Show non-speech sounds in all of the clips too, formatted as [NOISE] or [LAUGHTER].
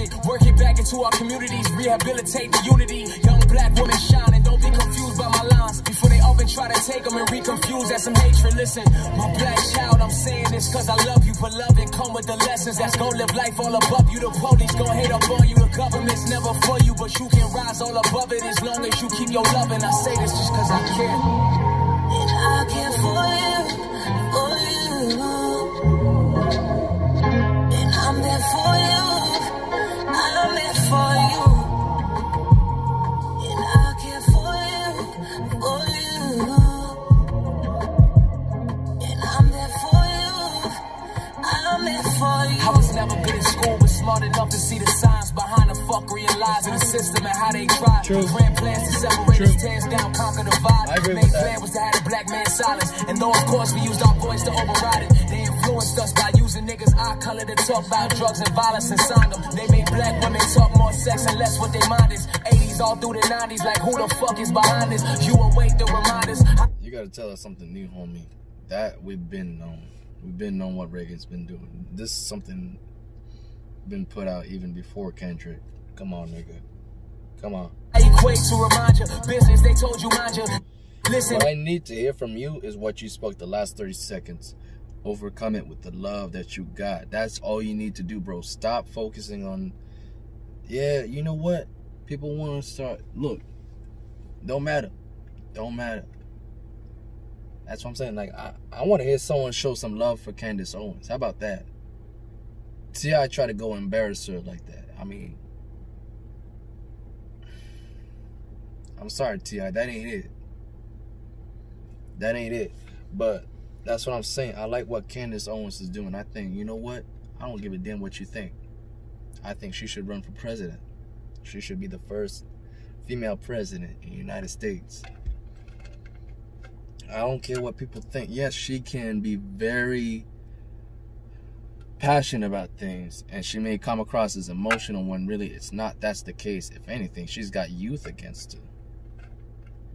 it, work it back into our communities, rehabilitate the unity. Young black women shine and don't be confused by my lines. Before they and try to take them and reconfuse that some hatred. Listen, my black child, I'm saying this cause I love you. Beloved, come with the lessons that's gonna live life all above you. The police gonna hate up on you. The government's never for you, but you can rise all above it as long as you keep your love. And I say this just cause I care. I care for I was never good in school, but smart enough to see the signs behind the fuckery and lies in the system and how they try. True. Grand plans to separate True. us, tears down, conquer the. I agree Main plan was to have the black man silence. And though, of course, we used our voice to override it, they influenced us by using niggas' eye color to talk about drugs and violence and signed them. They made black women talk more sex and less what they mind is. 80s all through the 90s, like who the fuck is behind this? You awake to remind us. You gotta tell us something new, homie. That we've been known. We've been on what Reagan's been doing. This is something been put out even before Kendrick. Come on, nigga. Come on. I equate to remind you, business they told you mind you. Listen, What I need to hear from you is what you spoke the last 30 seconds. Overcome it with the love that you got. That's all you need to do, bro. Stop focusing on, yeah, you know what? People want to start, look, don't matter. Don't matter. That's what I'm saying. Like, I, I want to hear someone show some love for Candace Owens. How about that? See I try to go embarrass her like that. I mean, I'm sorry, T.I. That ain't it. That ain't it. But that's what I'm saying. I like what Candace Owens is doing. I think, you know what? I don't give a damn what you think. I think she should run for president. She should be the first female president in the United States. I don't care what people think. Yes, she can be very passionate about things and she may come across as emotional when really it's not that's the case. If anything, she's got youth against her.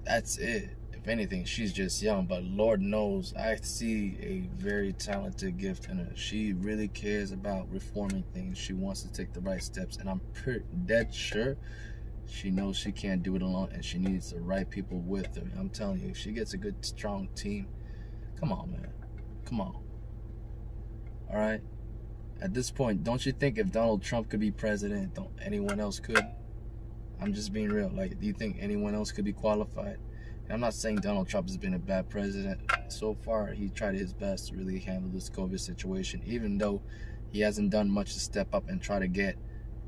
That's it. If anything, she's just young, but Lord knows I see a very talented gift in her. She really cares about reforming things. She wants to take the right steps, and I'm pretty dead sure she knows she can't do it alone, and she needs the right people with her. I'm telling you, if she gets a good, strong team, come on, man, come on. All right. At this point, don't you think if Donald Trump could be president, don't anyone else could? I'm just being real. Like, do you think anyone else could be qualified? And I'm not saying Donald Trump has been a bad president. So far, he tried his best to really handle this COVID situation, even though he hasn't done much to step up and try to get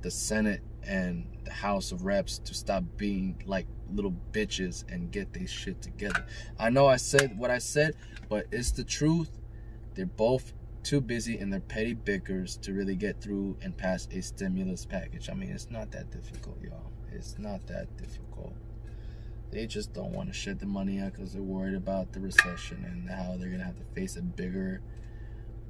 the Senate and the House of Reps to stop being like little bitches and get their shit together. I know I said what I said, but it's the truth. They're both too busy in their petty bickers to really get through and pass a stimulus package. I mean, it's not that difficult, y'all. It's not that difficult. They just don't want to shed the money out because they're worried about the recession and how they're going to have to face a bigger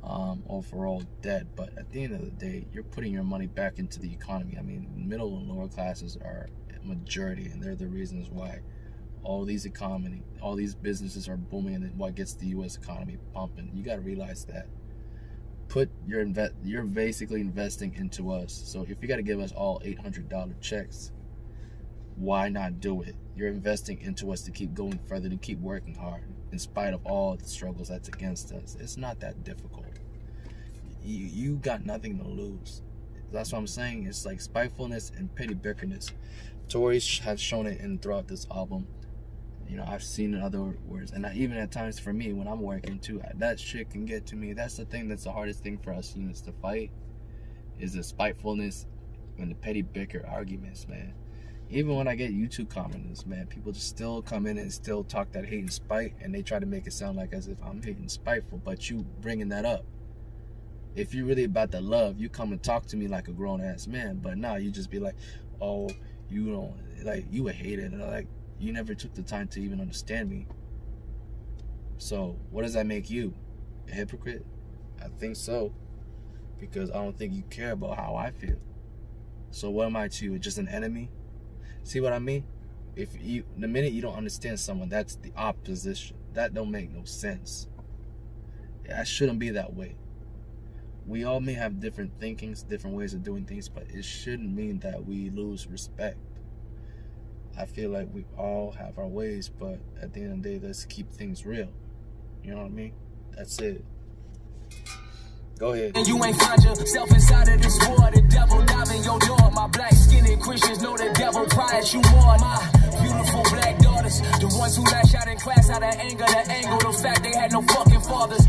um, overall debt. But at the end of the day, you're putting your money back into the economy. I mean, middle and lower classes are majority, and they're the reasons why all these economy, all these businesses are booming, and what gets the U.S. economy pumping. You got to realize that. Put your invest. You're basically investing into us. So if you got to give us all eight hundred dollar checks, why not do it? You're investing into us to keep going further, to keep working hard, in spite of all the struggles that's against us. It's not that difficult. You you got nothing to lose. That's what I'm saying. It's like spitefulness and petty bickerness. Tory has shown it in throughout this album. You know, I've seen in other words, and I, even at times for me when I'm working too, that shit can get to me. That's the thing. That's the hardest thing for us humans to fight, is the spitefulness and the petty bicker arguments, man. Even when I get YouTube comments, man, people just still come in and still talk that hate and spite, and they try to make it sound like as if I'm hating spiteful, but you bringing that up. If you're really about the love, you come and talk to me like a grown ass man. But now you just be like, oh, you don't like you a hater, and uh, like you never took the time to even understand me. So what does that make you? A hypocrite? I think so. Because I don't think you care about how I feel. So what am I to you? Just an enemy? See what I mean? If you the minute you don't understand someone, that's the opposition. That don't make no sense. That shouldn't be that way. We all may have different thinkings, different ways of doing things, but it shouldn't mean that we lose respect. I feel like we all have our ways, but at the end of the day, let's keep things real. You know what I mean? That's it. Go ahead. And you ain't find yourself inside of this war. The devil diving your door. My black skinned Christians know the devil pride you more. My beautiful black daughters, the ones who lash out in class out of anger, the angle, the fact they had no fucking fathers,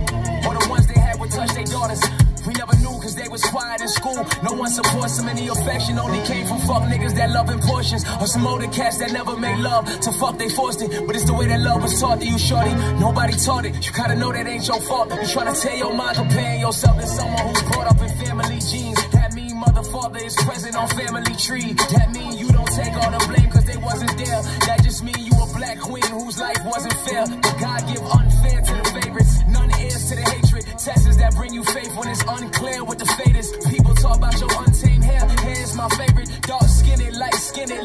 was quiet in school. No one supports him, the affection only came from fuck niggas that love in portions. Or some older cats that never made love. To fuck, they forced it. But it's the way that love was taught to you, shorty. Nobody taught it. You kinda know that ain't your fault. You tryna tell your mind, comparing yourself to someone who's brought up in family genes. That mean mother, father is present on family tree. That mean you don't take all the blame cause they wasn't there. That just mean you a black queen whose life wasn't fair. But God give unfair to the favorites. None heirs to the hatred. Tests that bring you faith when it's unclear what the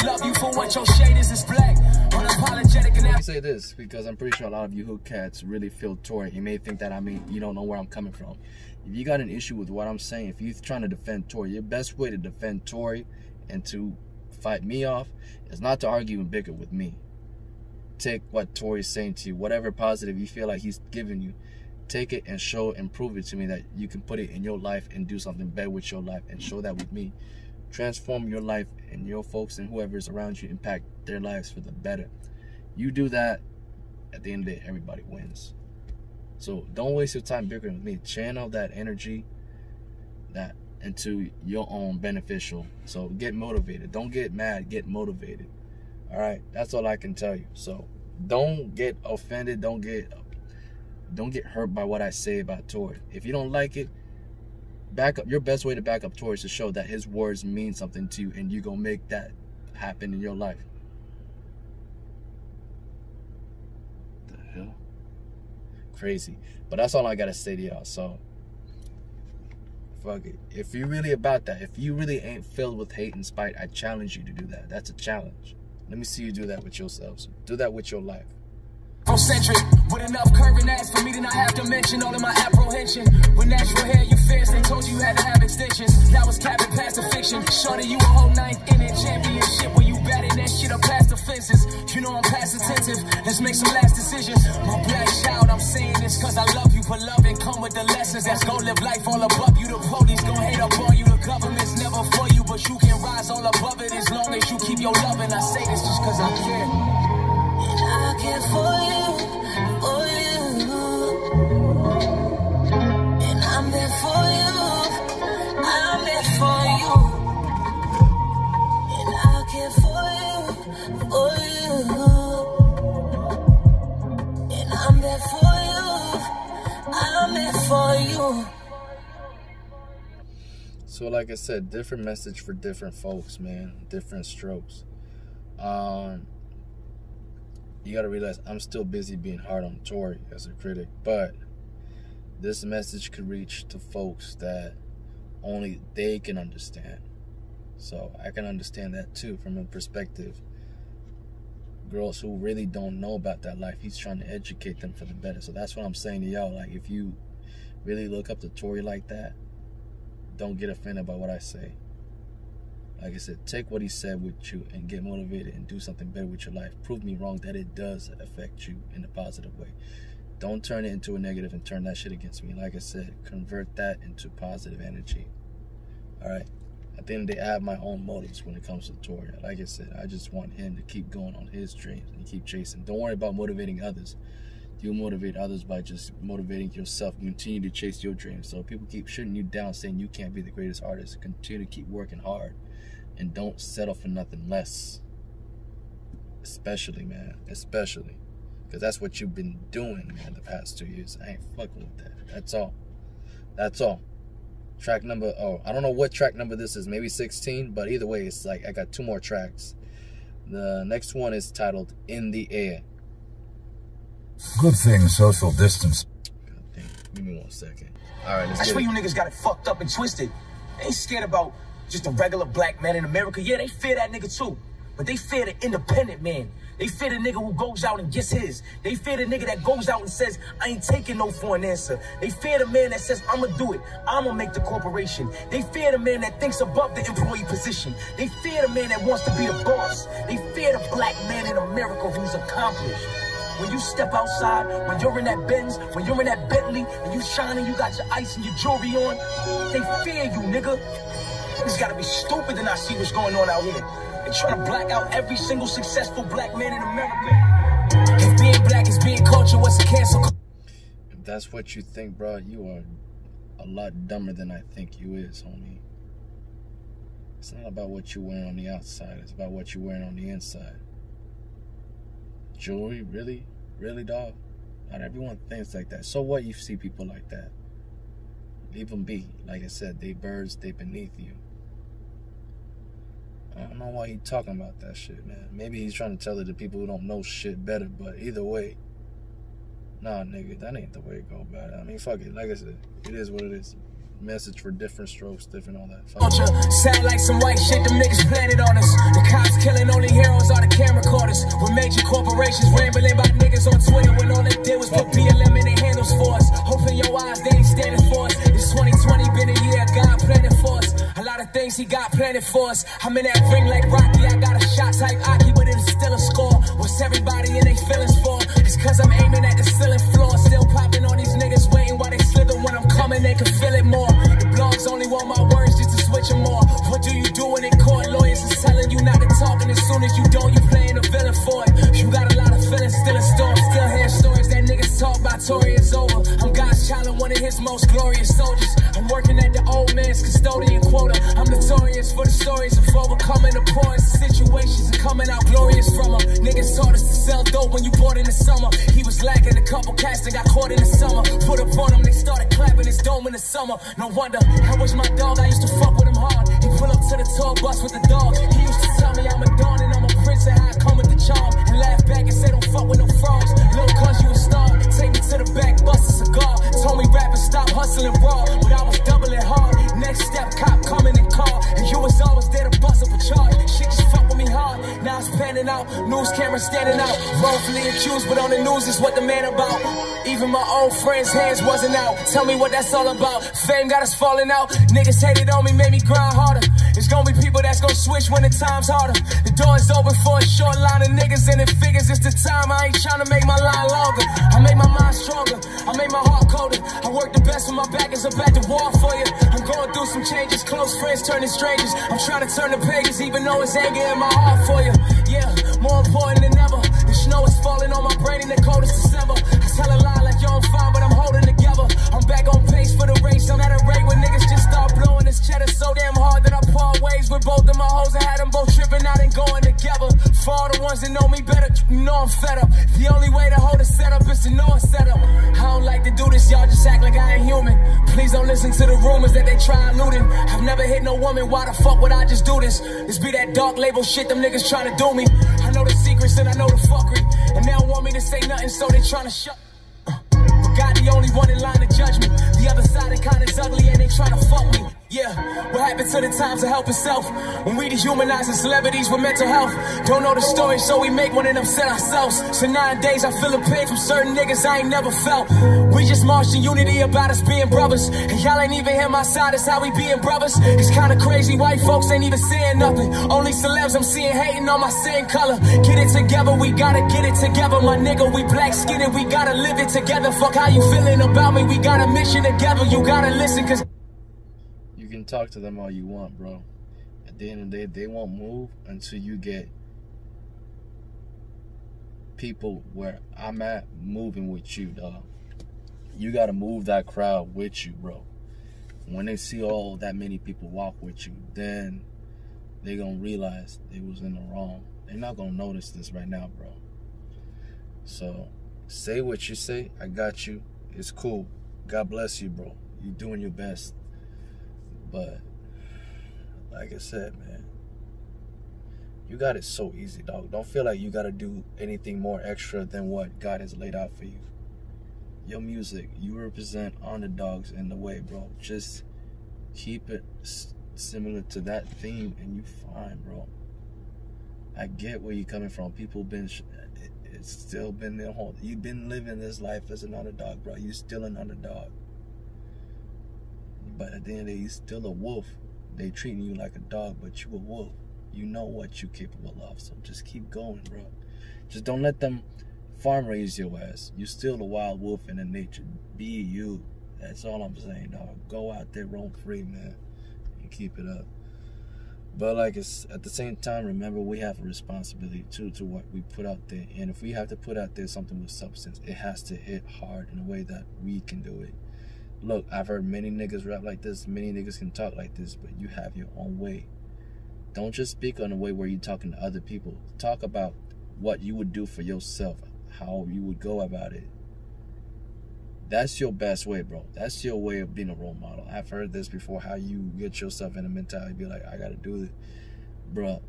Love you for what your shade is. It's black. Unapologetic and me say this because I'm pretty sure a lot of you hood cats really feel Tory. You may think that I mean you don't know where I'm coming from. If you got an issue with what I'm saying, if you're trying to defend Tory, your best way to defend Tory and to fight me off is not to argue and bicker with me. Take what Tory's saying to you, whatever positive you feel like he's giving you, take it and show and prove it to me that you can put it in your life and do something better with your life and show that with me. Transform your life and your folks and whoever is around you, impact their lives for the better. You do that, at the end of day, everybody wins. So don't waste your time bickering with me. Channel that energy that into your own beneficial. So get motivated. Don't get mad, get motivated. All right? That's all I can tell you. So don't get offended, don't get don't get hurt by what I say about Tory. If you don't like it, back up. Your best way to back up Tory is to show that his words mean something to you and you to make that happen in your life. The hell? Crazy. But that's all I got to say to y'all. So, fuck it. If you really about that, if you really ain't filled with hate and spite, I challenge you to do that. That's a challenge. Let me see you do that with yourselves. Do that with your life. Concentric with enough curve and ass for me to not have to mention all of my apprehension. With natural hair, you fierce. They told you you had to have extensions. That was capping past the fiction. Shorty, you a whole ninth in it championship where you batting that shit up past the fences. You know I'm past attentive. Let's make some last decisions. My black child, I'm saying this cause I love you, but loving come with the lessons. That's go live life all above you. The police gon' hate up on you. The government's never for you, but you can rise all above it as long as you keep your love. And I say this just cause I care. So, like I said, different message for different folks, man. Different strokes. Um, you gotta realize I'm still busy being hard on Tory as a critic, but this message could reach to folks that only they can understand. So I can understand that too from a perspective. Girls who really don't know about that life, he's trying to educate them for the better. So that's what I'm saying to y'all. Like if you really look up to Tory like that, don't get offended by what I say. Like I said, take what he said with you and get motivated and do something better with your life. Prove me wrong that it does affect you in a positive way. Don't turn it into a negative and turn that shit against me. Like I said, convert that into positive energy. All right. At the end of the day, I have my own motives when it comes to Tory. Like I said, I just want him to keep going on his dreams and keep chasing. Don't worry about motivating others. You motivate others by just motivating yourself. Continue to chase your dreams. So people keep shooting you down, saying you can't be the greatest artist. Continue to keep working hard and don't settle for nothing less. Especially, man, especially, because that's what you've been doing, man, the past two years. I ain't fucking with that. That's all. That's all. Track number, oh, I don't know what track number this is, maybe 16, but either way, it's like I got two more tracks. The next one is titled In the Air. Good thing social distance. God damn, give me one second. All right, let's That's get where it. you niggas got it fucked up and twisted. They ain't scared about just a regular black man in America. Yeah, they fear that nigga too. But they fear the independent man. They fear the nigga who goes out and gets his. They fear the nigga that goes out and says, I ain't taking no for an answer. They fear the man that says, I'ma do it. I'ma make the corporation. They fear the man that thinks above the employee position. They fear the man that wants to be the boss. They fear the black man in America who's accomplished. When you step outside, when you're in that Benz, when you're in that Bentley, and you shining, you got your ice and your jewelry on, they fear you, nigga. Niggas gotta be stupid to not see what's going on out here. They trying to black out every single successful black man in America. If being black is being culture, what's a cancel? If that's what you think, bro, you are a lot dumber than I think you is, homie. It's not about what you wear on the outside. It's about what you wearing on the inside. Jewelry, really? Really, dog? Not everyone thinks like that. So what you see people like that? Leave them be. Like I said, they birds, they beneath you. I don't know why he talking about that shit, man. Maybe he's trying to tell it to people who don't know shit better, but either way, nah, nigga, that ain't the way to go it. I mean, fuck it. Like I said, it is what it is. Message for different strokes, different all that. Fuck it. Culture. Sound like some white shit them niggas planted on us. The cops killing only heroes are the camera recorders. With major corporations rambling about niggas on Twitter when all they did was put BLM in their handles for us. Open your eyes, they ain't standing for us. It's 2020, been a year, God planning for us. A lot of things he got planted for us. I'm in that ring like Rocky, I got a shot type Aki, but it is still a score. What's everybody in their feelings for? It's cause I'm aiming at the ceiling floor. Still popping on these niggas, waiting while they slither. When I'm coming, they can feel it more. Blogs only want my words just to switch them more. What do you do when in court? Lawyers is telling you not to talk, and as soon as you don't, you playing a villain for it. You got a lot of feelings still in store. Still hear stories that niggas talk about Tory is over. I'm God's child and one of his most glorious soldiers. I'm working at the old man's custodian quota. I'm notorious for the stories of overcoming the poorest situations and coming out glorious from them. Niggas taught us to sell dope when you bought in the summer. He was lacking a couple cats that got caught in the summer. Put up dome in the summer. No wonder, I wish my dog, I used to fuck with him hard. He pull up to the tour bus with the dog. He used to tell me I'm a dawn and I'm a prince and how I come with the charm. And laugh back and say don't fuck with no frogs. Little cuz you a star, take me to the back, bust a cigar. Told me rappers stop hustling raw, but I was doubling hard. Next step, cop coming in car. And you was always there to bust up a charge. Shit just fuck it's panning out, news camera standing out. Wrongfully accused, but on the news is what the man about. Even my own friends' hands wasn't out. Tell me what that's all about. Fame got us falling out. Niggas hated on me, made me grind harder. It's gonna be people that's gonna switch when the time's harder. The door is open for a short line of niggas, and it figures it's the time. I ain't trying to make my line longer. I make my mind stronger. I make my heart colder. I work the best when my back is up at the wall for you. I'm going through some changes. Close friends turning strangers. I'm trying to turn the pages, even though it's anger in my heart for you. Yeah, more important than ever. The snow is falling on my brain in the coldest December. I tell a lie like yo, I'm fine, but I'm holding together. I'm back on pace for the race. I'm at a rate when niggas just start blowing this cheddar so damn hard that I with both of my hoes. I had them both tripping out and going together. For all the ones that know me better, you know I'm fed up. The only way to hold a setup is to know a setup. I don't like to do this, y'all just act like I ain't human. Please don't listen to the rumors that they try looting. I've never hit no woman, why the fuck would I just do this? This be that dark label shit them niggas trying to do me. I know the secrets and I know the fuckery. And they don't want me to say nothing, so they trying to shut. God the only one in line to judge me. The other side of kindness ugly and they trying to fuck me. Yeah, what happened to the times to help itself? When we dehumanizing celebrities with mental health. Don't know the story, so we make one and upset ourselves. So nine days I feel a pain from certain niggas I ain't never felt. We just marched in unity about us being brothers. And y'all ain't even hear my side, it's how we being brothers. It's kinda crazy, white folks ain't even saying nothing. Only celebs I'm seeing hating on my same color. Get it together, we gotta get it together, my nigga. We black skinned, we gotta live it together. Fuck how you feeling about me, we got a mission together. You gotta listen, cause can talk to them all you want, bro. At the end of the day, they won't move until you get people where I'm at moving with you, dog. You gotta move that crowd with you, bro. When they see all that many people walk with you, then they gonna realize they was in the wrong. They're not gonna notice this right now, bro. So say what you say. I got you. It's cool. God bless you, bro. You doing your best. But like I said, man, you got it so easy, dog. Don't feel like you got to do anything more extra than what God has laid out for you. Your music, you represent underdogs in the way, bro. Just keep it similar to that theme, and you fine, bro. I get where you're coming from. People been, it's still been their whole. You've been living this life as an underdog, bro. You're still an underdog. But at the end of the day, you're still a wolf. They treating you like a dog, but you a wolf. You know what you're capable of. So just keep going, bro. Just don't let them farm raise your ass. You're still a wild wolf in the nature. Be you. That's all I'm saying, dog. Go out there, roam free, man, and keep it up. But like it's at the same time, remember we have a responsibility too to what we put out there. And if we have to put out there something with substance, it has to hit hard in a way that we can do it. Look, I've heard many niggas rap like this, many niggas can talk like this, but you have your own way. Don't just speak on a way where you're talking to other people. Talk about what you would do for yourself, how you would go about it. That's your best way, bro. That's your way of being a role model. I've heard this before, how you get yourself in a mentality, be like, I gotta do it. Bro,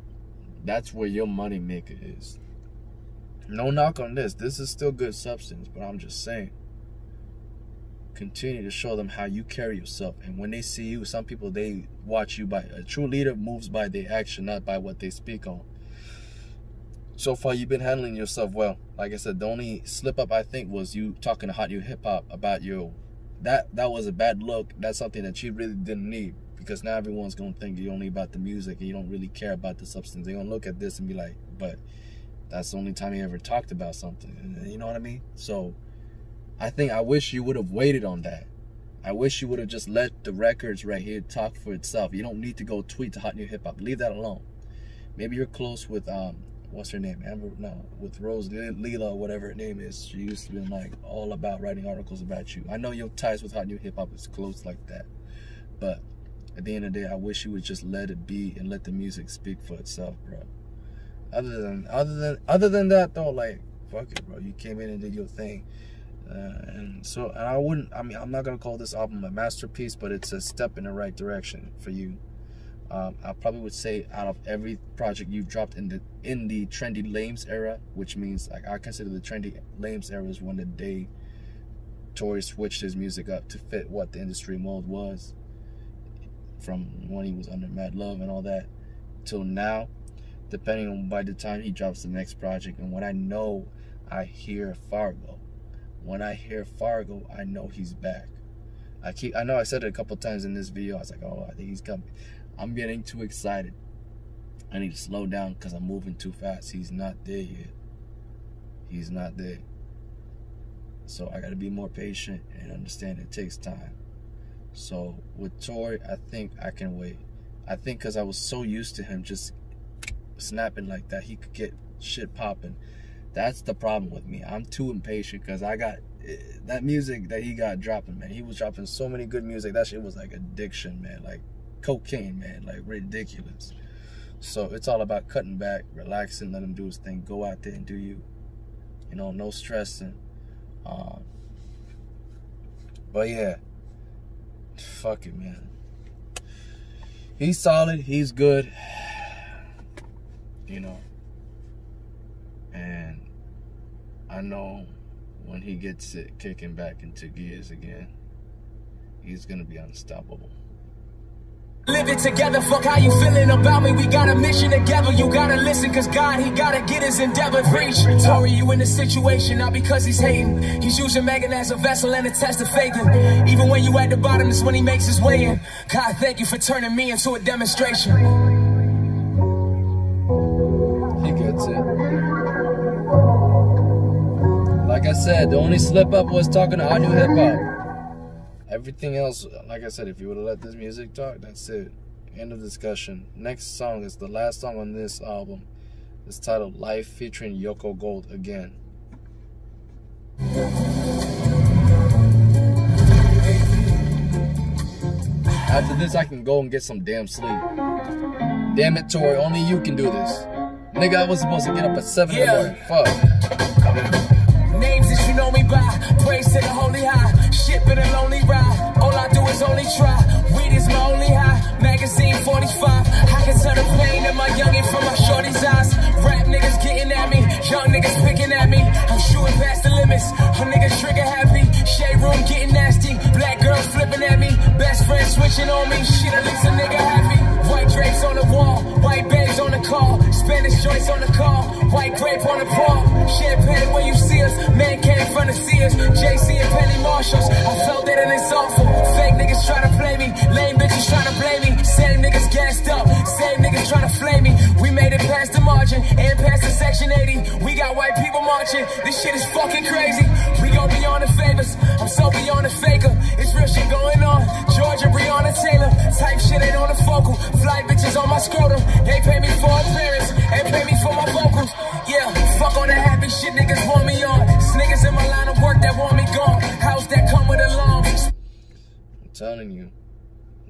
that's where your money maker is. No knock on this. This is still good substance, but I'm just saying continue to show them how you carry yourself. And when they see you, some people they watch you by a true leader moves by their action, not by what they speak on. So far, you've been handling yourself well. Like I said, the only slip up I think was you talking to Hot New Hip Hop about your that that was a bad look. That's something that you really didn't need because now everyone's gonna think you're only about the music and you don't really care about the substance. They're gonna look at this and be like, but that's the only time you ever talked about something. You know what I mean? So I think I wish you would have waited on that. I wish you would have just let the records right here talk for itself. You don't need to go tweet to Hot New Hip Hop. Leave that alone. Maybe you're close with um, what's her name? Amber? No, with Rose Lilah, whatever her name is. She used to be like all about writing articles about you. I know your ties with Hot New Hip Hop is close like that, but at the end of the day, I wish you would just let it be and let the music speak for itself, bro. Other than other than other than that though, like fuck it, bro. You came in and did your thing. Uh, and so and I wouldn't I mean I'm not gonna call this album a masterpiece but it's a step in the right direction for you. Um, I probably would say out of every project you've dropped in the in the trendy lames era which means like I consider the trendy lames era is when the day Tory switched his music up to fit what the industry mold was from when he was under Mad Love and all that till now. Depending on by the time he drops the next project and when I know I hear Fargo when I hear Fargo, I know he's back. I keep I know I said it a couple times in this video. I was like, oh, I think he's coming. I'm getting too excited. I need to slow down because I'm moving too fast. He's not there yet. He's not there. So I gotta be more patient and understand it takes time. So with Tory, I think I can wait. I think because I was so used to him just snapping like that, he could get shit popping. That's the problem with me. I'm too impatient because I got eh, that music that he got dropping, man. He was dropping so many good music. That shit was like addiction, man. Like cocaine, man. Like ridiculous. So it's all about cutting back, relaxing, let him do his thing. Go out there and do you. You know, no stressing. Um, but yeah, fuck it, man. He's solid. He's good. [SIGHS] You know, and I know when he gets it kicking back into gears again, he's gonna be unstoppable. Living together, fuck how you feeling about me. We got a mission together. You gotta listen, cause God, he gotta get his endeavor. Preach. Tory, you in the situation, not because he's hating. He's using Megan as a vessel and a test of faith. Even when you at the bottom, is when he makes his way in. God, thank you for turning me into a demonstration. Said, the only slip up was talking to Hot New Hip Hop. Everything else, like I said, if you would have let this music talk, that's it. End of discussion. Next song is the last song on this album. It's titled Life featuring Yoko Gold again. After this, I can go and get some damn sleep. Damn it, Tory, only you can do this. Nigga, I was supposed to get up at 7 yeah. in the morning. Fuck know me by. Praise to the holy high. Ship in a lonely ride. All I do is only try. Weed is my only high. Magazine 45. I can tell the pain in my youngin' from my shorty's eyes. Rap niggas getting at me. Young niggas picking at me. I'm shooting past the limits. A niggas trigger happy. Shade room getting nasty. Black girls flipping at me. Best friend switching on me. Shit, at least a nigga happy. White drapes on the wall. White bags on the car. Spanish joints on the car, white grape on the park. Champagne where you see us, man came from the seers. JC and Penny Marshalls, I felt it and it's awful. Fake niggas try to play me, lame bitches try to blame me. Same niggas gassed up, same niggas try to flame me. We made it past the margin and past the section 80. We got white people marching, this shit is fucking crazy. We go beyond the favors, I'm so beyond the faker. It's real shit going on. Georgia, Breonna Taylor, type shit ain't on the focal. Fly bitches on my scrotum, they pay me for appearance, and pay me for telling you,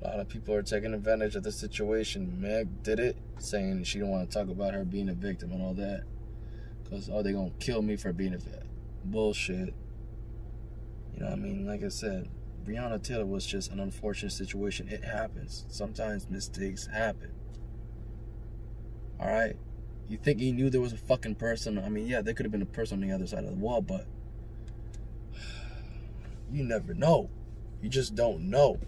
a lot of people are taking advantage of the situation. Meg did it, saying she don't want to talk about her being a victim and all that. Because, oh, they going to kill me for being a victim. Bullshit. You know what I mean? Like I said, Breonna Taylor was just an unfortunate situation. It happens. Sometimes mistakes happen. Alright? You think he knew there was a fucking person? I mean, yeah, there could have been a person on the other side of the wall, but [SIGHS] you never know. You just don't know.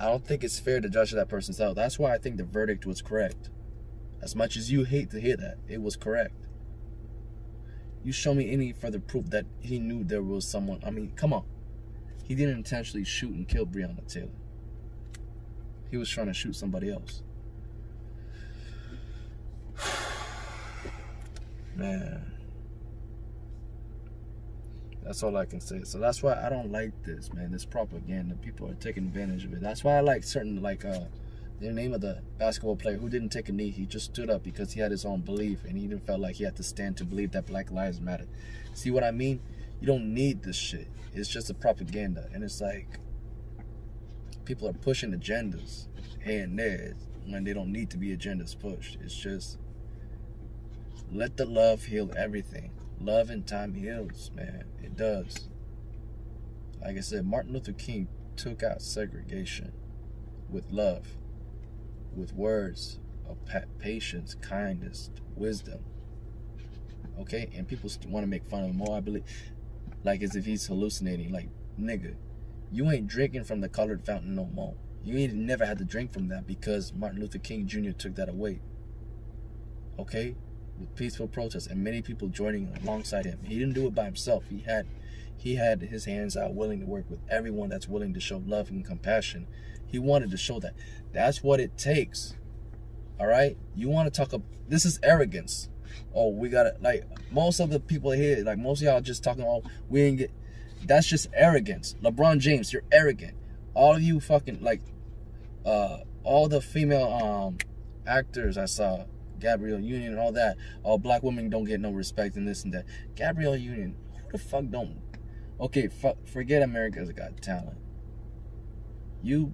I don't think it's fair to judge that person's out. That's why I think the verdict was correct. As much as you hate to hear that, it was correct. You show me any further proof that he knew there was someone. I mean, come on. He didn't intentionally shoot and kill Breonna Taylor. He was trying to shoot somebody else. [SIGHS] Man. That's all I can say. So that's why I don't like this, man. This propaganda. People are taking advantage of it. That's why I like certain, like, uh, the name of the basketball player who didn't take a knee. He just stood up because he had his own belief and he didn't felt like he had to stand to believe that Black Lives Matter. See what I mean? You don't need this shit. It's just a propaganda. And it's like, people are pushing agendas and there when they don't need to be agendas pushed. It's just, let the love heal everything. Love in time heals, man. It does. Like I said, Martin Luther King took out segregation with love, with words of patience, kindness, wisdom. Okay? And people want to make fun of him. Oh, I believe, like as if he's hallucinating. Like, nigga, you ain't drinking from the colored fountain no more. You ain't never had to drink from that because Martin Luther King Jr. took that away. Okay? With peaceful protests and many people joining alongside him. He didn't do it by himself. He had he had his hands out willing to work with everyone that's willing to show love and compassion. He wanted to show that. That's what it takes. All right? You want to talk about this is arrogance. Oh, we got to like most of the people here like most y'all just talking oh, we ain't get that's just arrogance. LeBron James, you're arrogant. All of you fucking like uh all the female um actors I saw Gabrielle Union and all that. All black women don't get no respect and this and that. Gabrielle Union, who the fuck don't? Okay, forget America's Got Talent. You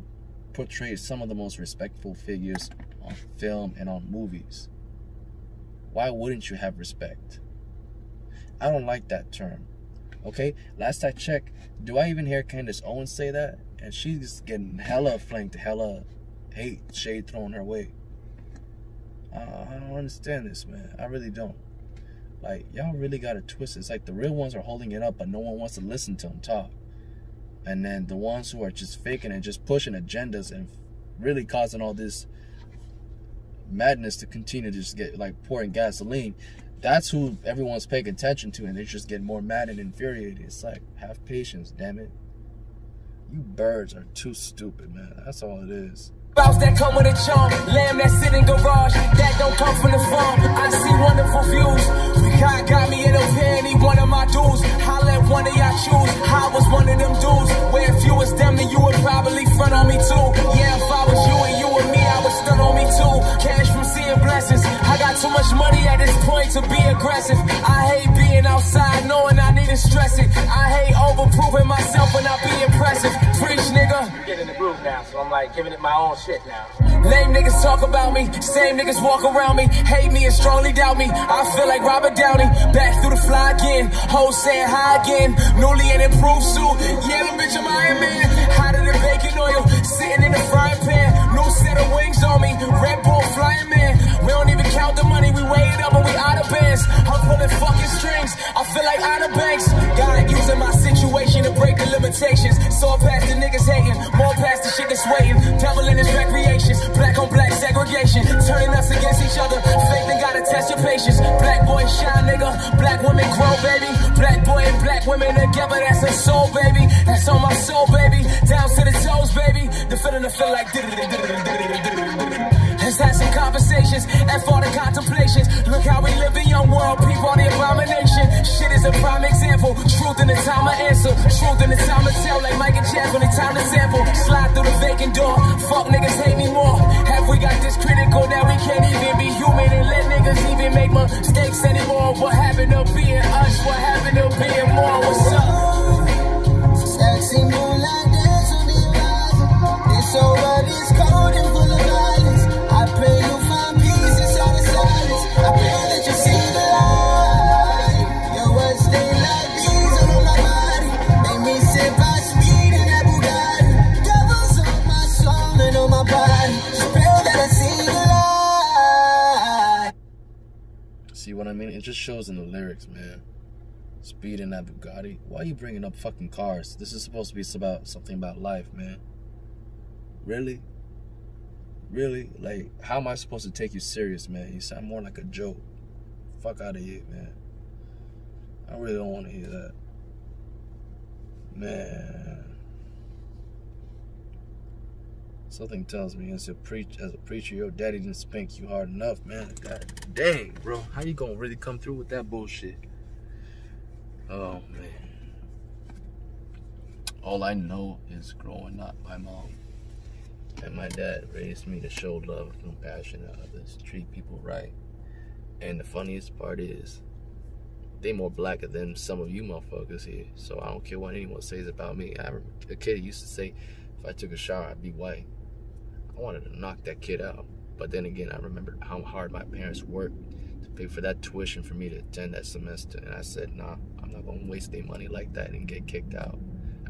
portray some of the most respectful figures on film and on movies. Why wouldn't you have respect? I don't like that term. Okay, last I checked, do I even hear Candace Owens say that? And she's getting hella flanked, hella hate, shade thrown her way. I, don't understand this, man. I really don't. Like, y'all really got it twist. It's like the real ones are holding it up, but no one wants to listen to them talk. And then the ones who are just faking and just pushing agendas and really causing all this madness to continue to just get like pouring gasoline, that's who everyone's paying attention to, and they're just getting more mad and infuriated. It's like, have patience, damn it. You birds are too stupid, man. That's all it is. Bounce that come with a charm, lamb that sit in garage, that don't come from the farm. I see wonderful views. We God got me in a penny, one of my dudes. How let one of y'all choose? I was one of them dudes. Where if you was them, then you would probably front on me too. Yeah, if I was you and you were me, I would stun on me too. Cash from seeing blessings. I got too much money at this point to be aggressive. I hate being outside, knowing I need to stress it. I like giving it my own shit now. Lame niggas talk about me, same niggas walk around me, hate me and strongly doubt me. I feel like Robert Downey, back through the fly again, hoes saying hi again, newly and improved suit, yellow bitch, I'm Iron Man, hotter than bacon oil, sitting in the frying pan, new set of wings on me, Red Bull flying man, we don't even count the money, we weigh it up and we out of bands, I'm pulling fucking strings, I feel like Outer Banks, God using my situation to break the limitations, so past the niggas hating, more shit that's waiting, devil in his recreations, Black on black segregation, turning us against each other. Faith and gotta test your patience. Black boy shine, nigga. Black women grow, baby. Black boy and black women together, that's a soul, baby. That's on my soul, baby. Down to the toes, baby. The feeling, the feel like. [LAUGHS] Let's have some conversations and for the contemplations. Look how we live in young world, people the abomination. Shit is a prime example. Truth in the time of answer. Truth in the time door. Fuck niggas hate me more. Have we got this critical that we can't even be human and let niggas even make mistakes anymore? What happened to being us? What happened to being more? What's up? Sexy moonlight just shows in the lyrics, man. Speed in that Bugatti. Why are you bringing up fucking cars? This is supposed to be about something about life, man. Really? Really? Like, how am I supposed to take you serious, man? You sound more like a joke. Fuck out of here, man. I really don't want to hear that. Man. Something tells me as a preach as a preacher, your daddy didn't spank you hard enough, man. God dang, bro. How you gonna really come through with that bullshit? Oh man. All I know is growing up, my mom and my dad raised me to show love and compassion to others, treat people right. And the funniest part is, they more blacker than some of you motherfuckers here. So I don't care what anyone says about me. I remember a kid used to say, if I took a shower, I'd be white. I wanted to knock that kid out. But then again, I remembered how hard my parents worked to pay for that tuition for me to attend that semester. And I said, nah, I'm not gonna waste their money like that and get kicked out.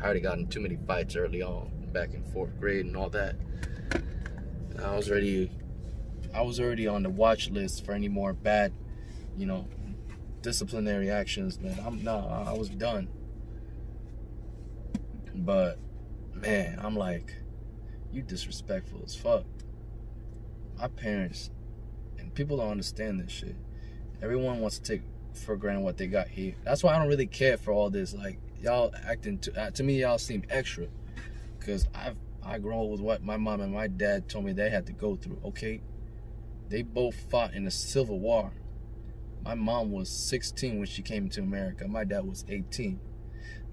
I already got in too many fights early on, back in fourth grade and all that. And I was already, I was already on the watch list for any more bad, you know, disciplinary actions, man. I'm nah, I was done. But man, I'm like, you disrespectful as fuck. My parents and people don't understand this shit. Everyone wants to take for granted what they got here. That's why I don't really care for all this. Like y'all acting to uh, to me, y'all seem extra, cause I've I grown up with what my mom and my dad told me they had to go through. Okay, they both fought in the Civil War. My mom was 16 when she came to America. My dad was 18.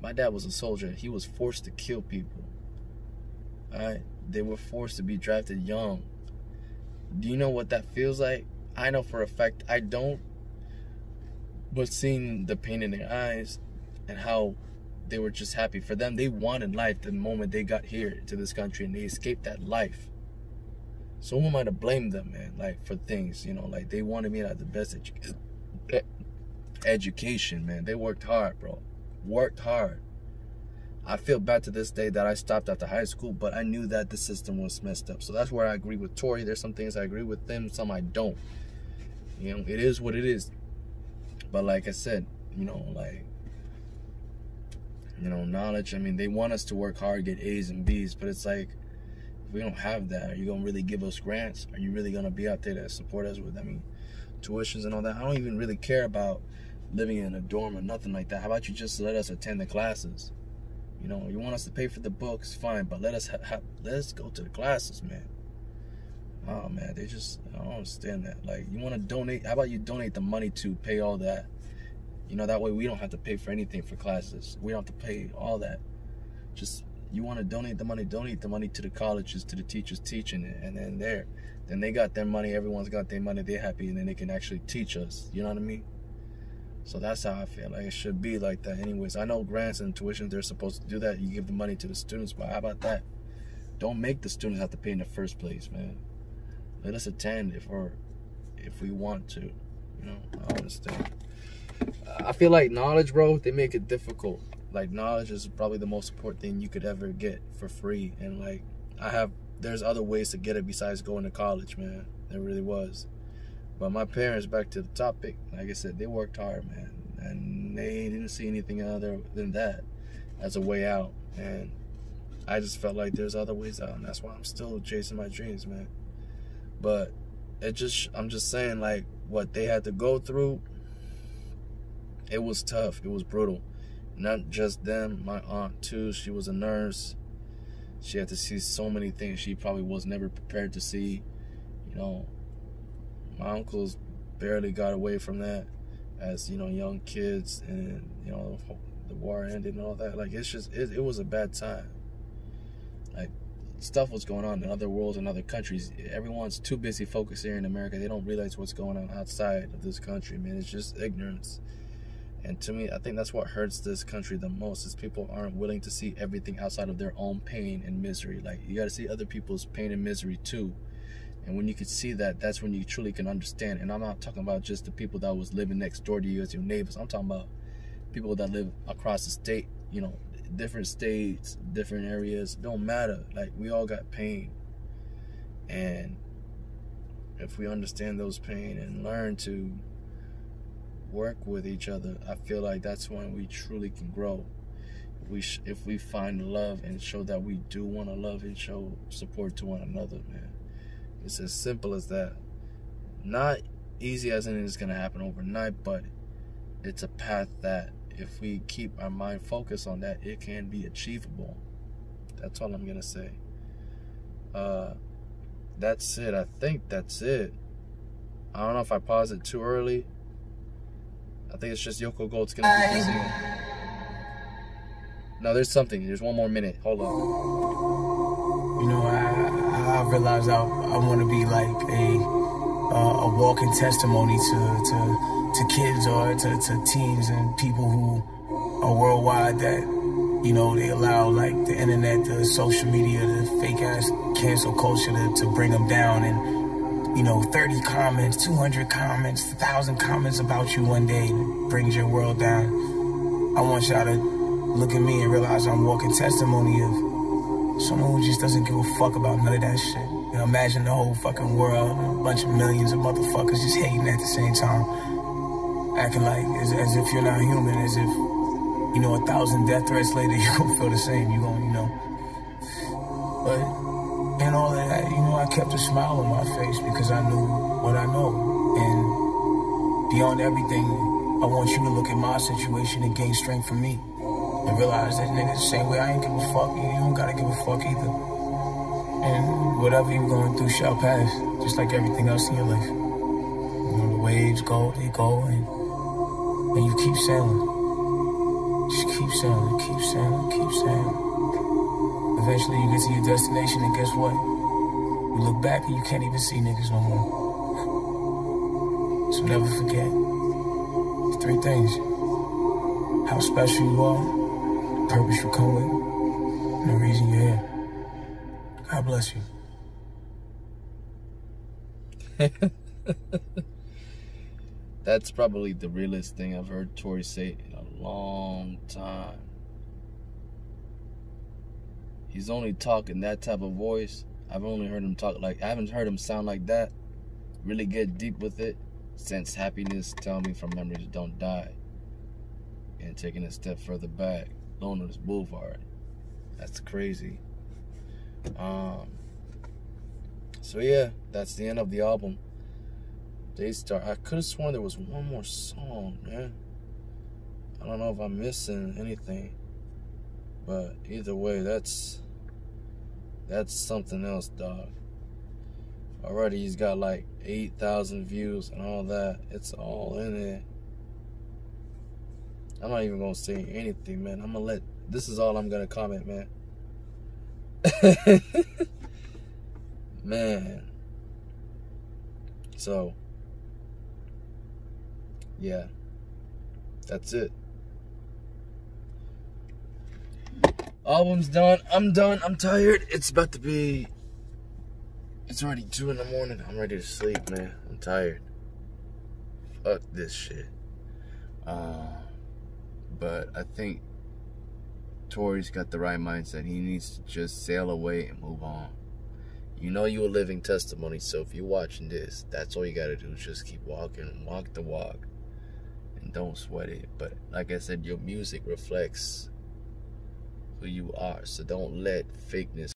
My dad was a soldier. He was forced to kill people. Alright? They were forced to be drafted young. Do you know what that feels like? I know for a fact I don't. But seeing the pain in their eyes and how they were just happy for them, they wanted life the moment they got here to this country and they escaped that life. So who am I to blame them, man? Like for things, you know, like they wanted me to have the best edu- education, man. They worked hard, bro. Worked hard. I feel bad to this day that I stopped after high school, but I knew that the system was messed up. So that's where I agree with Tory. There's some things I agree with them, some I don't. You know, it is what it is. But like I said, you know, like you know, knowledge. I mean, they want us to work hard, get A's and B's, but it's like if we don't have that, are you gonna really give us grants? Are you really gonna be out there to support us with? I mean, tuitions and all that. I don't even really care about living in a dorm or nothing like that. How about you just let us attend the classes? You know, you want us to pay for the books, fine, but let us let us go to the classes, man. Oh man, they just I don't understand that. Like, you want to donate? How about you donate the money to pay all that? You know, that way we don't have to pay for anything for classes. We don't have to pay all that. Just you want to donate the money, donate the money to the colleges, to the teachers teaching it, and then there, then they got their money. Everyone's got their money. They're happy, and then they can actually teach us. You know what I mean? So that's how I feel. Like it should be like that. Anyways, I know grants and tuitions they're supposed to do that. You give the money to the students, but how about that? Don't make the students have to pay in the first place, man. Let us attend if or if we want to. You know, I understand. I feel like knowledge, bro, they make it difficult. Like knowledge is probably the most important thing you could ever get for free. And like I have there's other ways to get it besides going to college, man. There really was. But my parents, back to the topic, like I said, they worked hard, man. And they didn't see anything other than that as a way out. And I just felt like there's other ways out. And that's why I'm still chasing my dreams, man. But it just, I'm just saying, like, what they had to go through, it was tough. It was brutal. Not just them, my aunt too. She was a nurse. She had to see so many things she probably was never prepared to see. You know, my uncles barely got away from that as, you know, young kids and, you know, the war ended and all that. Like, it's just, it, it was a bad time. Like, stuff was going on in other worlds and other countries. Everyone's too busy focused here in America. They don't realize what's going on outside of this country, man. It's just ignorance. And to me, I think that's what hurts this country the most is people aren't willing to see everything outside of their own pain and misery. Like you got to see other people's pain and misery too. And when you can see that, that's when you truly can understand. And I'm not talking about just the people that was living next door to you as your neighbors. I'm talking about people that live across the state, you know, different states, different areas. It don't matter. Like we all got pain. And if we understand those pain and learn to work with each other, I feel like that's when we truly can grow. We if we find love and show that we do want to love and show support to one another, man. It's as simple as that. Not easy as in it's gonna happen overnight, but it's a path that if we keep our mind focused on that, it can be achievable. That's all I'm gonna say. Uh, that's it. I think that's it. I don't know if I paused it too early. I think it's just Yoko Gold's gonna be busy. No, there's something. There's one more minute. Hold on. Realized I I want to be like a uh, a walking testimony to to to kids or to, to teens and people who are worldwide that you know they allow like the internet, the social media, the fake ass cancel culture to, to bring them down and you know, 30 comments, 200 comments, 1,000 comments about you one day brings your world down. I want y'all to look at me and realize I'm walking testimony of someone who just doesn't give a fuck about none of that shit. You know, imagine the whole fucking world, a bunch of millions of motherfuckers just hating at the same time. Acting like as, as if you're not human, as if, you know, a thousand death threats later, [LAUGHS] you're gonna feel the same. You gonna, you know. But and all that, you know, I kept a smile on my face because I knew what I know. And beyond everything, I want you to look at my situation and gain strength from me. And realize that nigga the same way I ain't give a fuck, you don't gotta give a fuck either. And whatever you're going through shall pass, just like everything else in your life. You know, the waves go, they go, and, and you keep sailing. Just keep sailing, keep sailing, keep sailing. Eventually you get to your destination and guess what? You look back and you can't even see niggas no more. So never forget. Three things. How special you are, the purpose you come with, and the reason you're here. God bless you. [LAUGHS] That's probably the realest thing I've heard Tory say in a long time. He's only talking that type of voice. I've only heard him talk like I haven't heard him sound like that. Really get deep with it since happiness tell me from memories don't die. And taking a step further back, Loner's Boulevard. That's crazy. Um so yeah, that's the end of the album. Daystar. I could have sworn there was one more song, man. I don't know if I'm missing anything. But either way, that's that's something else, dog. Already he's got like 8,000 views and all that. It's all in there. I'm not even gonna say anything, man. I'm gonna let this is all I'm gonna comment, man. [LAUGHS] man. So yeah. That's it. Album's done. I'm done. I'm tired. It's about to be. It's already 2 in the morning. I'm ready to sleep, man. I'm tired. Fuck this shit. Uh, but I think Tory's got the right mindset. He needs to just sail away and move on. You know you're a living testimony, so if you're watching this, that's all you gotta do is just keep walking, walk the walk, and don't sweat it. But like I said, your music reflects who you are. So don't let fakeness